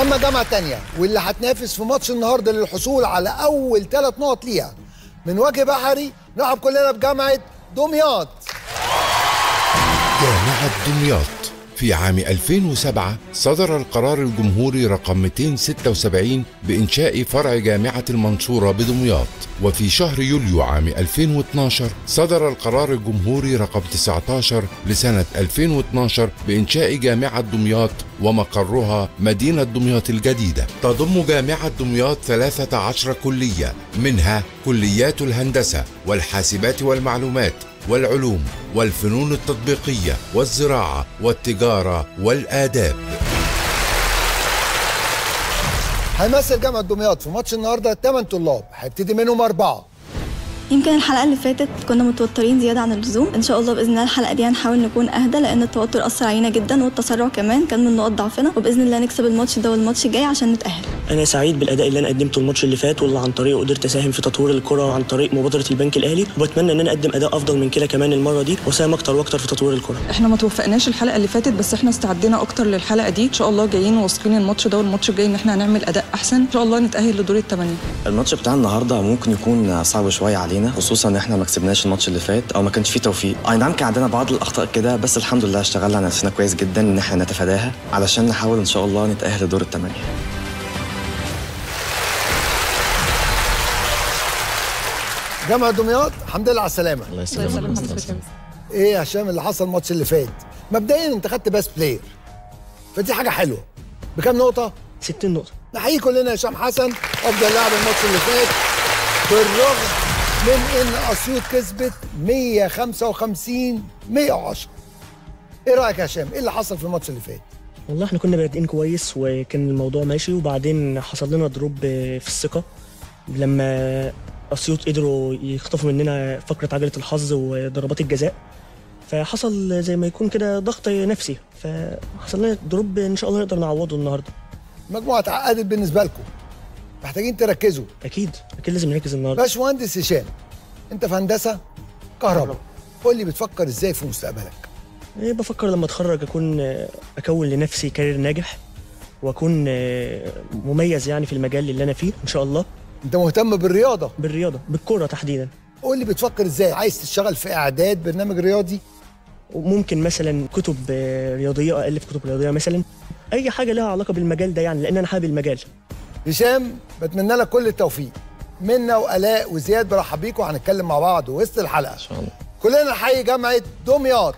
أما جامعة تانية واللي هتنافس في ماتش النهارده للحصول على أول ثلاث نقط ليها من وجه بحري نرحب كلنا بجامعة دمياط. جامعة دمياط. في عام 2007 صدر القرار الجمهوري رقم 276 بإنشاء فرع جامعة المنصورة بدمياط. وفي شهر يوليو عام 2012 صدر القرار الجمهوري رقم 19 لسنة 2012 بإنشاء جامعة دمياط ومقرها مدينة دمياط الجديدة. تضم جامعة دمياط 13 كلية منها كليات الهندسة والحاسبات والمعلومات. والعلوم والفنون التطبيقية والزراعة والتجارة والآداب. هيمثل جامعه دمياط في ماتش النهارده 8 طلاب. هيبتدي منهم أربعة. يمكن الحلقة اللي فاتت كنا متوترين زيادة عن اللزوم. إن شاء الله بإذن الله الحلقة دي هنحاول نكون أهدى لأن التوتر أثر علينا جدا والتسرع كمان كان من نقط ضعفنا. وبإذن الله نكسب الماتش ده والماتش الجاي عشان نتأهل. أنا سعيد بالأداء اللي أنا قدمته الماتش اللي فات واللي عن طريقه قدرت أساهم في تطوير الكرة عن طريق مبادرة البنك الأهلي. وبتمنى إن أنا أقدم أداء أفضل من كده كمان المرة دي وأساهم أكتر وأكتر في تطوير الكرة. إحنا ما توفقناش الحلقة اللي فاتت بس إحنا استعدينا أكتر للحلقة دي. إن شاء الله جايين واثقين الماتش ده والماتش الجاي إن إحنا هنعمل أداء أحسن. إن شاء الله نتأهل لدور الثمانيه الماتش بتاع النهارده ممكن يكون صعب شوية علينا خصوصا إن إحنا ما كسبناش الماتش اللي فات أو ما كانش فيه توفيق. أي نعم كان عندنا بعض الأخطاء كده بس الحمد لله اشتغلنا على نفسنا كويس جدا إن إحنا نتفاداها علشان نحاول إن شاء الله نتأهل لدور الثمانيه جامعه دمياط الحمد لله على السلامة. الله يسلمك. إيه يا هشام اللي حصل الماتش اللي فات؟ مبدئيا أنت خدت best player فدي حاجة حلوة. بكام نقطة؟ 60 نقطة. نحيي كلنا هشام حسن أفضل لاعب الماتش اللي فات. بالرغم من إن أسيوط كسبت 155 110 إيه رأيك يا هشام؟ إيه اللي حصل في الماتش اللي فات؟ والله إحنا كنا بادئين كويس وكان الموضوع ماشي وبعدين حصل لنا drop في الثقة. لما اسيوط قدروا يخطفوا مننا فقرة عجلة الحظ وضربات الجزاء. فحصل زي ما يكون كده ضغط نفسي. فحصل لنا drop إن شاء الله نقدر نعوضه النهارده. المجموعه اتعقدت بالنسبة لكم. محتاجين تركزوا. أكيد. أكيد لازم نركز النهارده. باشمهندس هشام أنت في هندسة؟ كهرباء. قول لي بتفكر إزاي في مستقبلك؟ إيه بفكر لما أتخرج أكون أكون لنفسي career ناجح وأكون مميز يعني في المجال اللي أنا فيه إن شاء الله. انت مهتم بالرياضة؟ بالرياضة بالكورة تحديدا. قول لي بتفكر إزاي؟ عايز تشتغل في اعداد برنامج رياضي؟ وممكن مثلا كتب رياضية ألف كتب رياضية مثلا. أي حاجة لها علاقة بالمجال ده يعني لأن أنا حابب المجال. هشام بتمنى لك كل التوفيق. منا وألاء وزياد برحب بيكم هنتكلم مع بعض وسط الحلقة. إن شاء الله. كلنا نحيي جامعة دمياط.